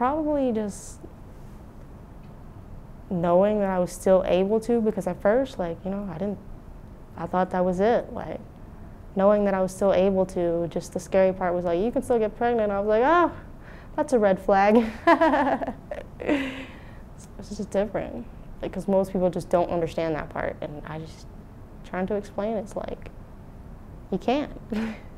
probably just knowing that I was still able to because at first, like, you know, I didn't, I thought that was it. Like, knowing that I was still able to, just the scary part was like, you can still get pregnant. I was like, oh, that's a red flag. it's just different because most people just don't understand that part. And I just, trying to explain, it's like, you can't.